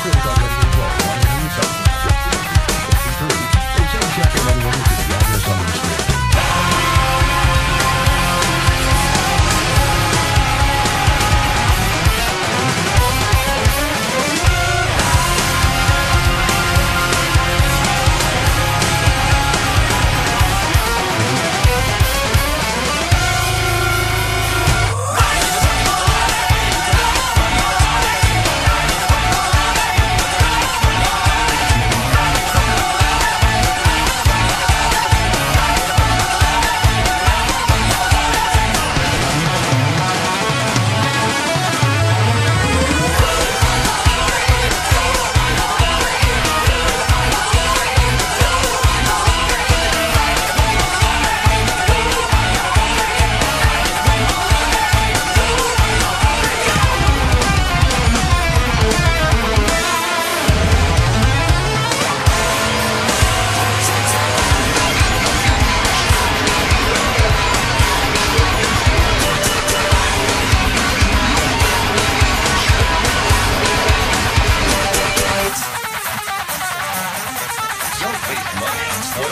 Cool,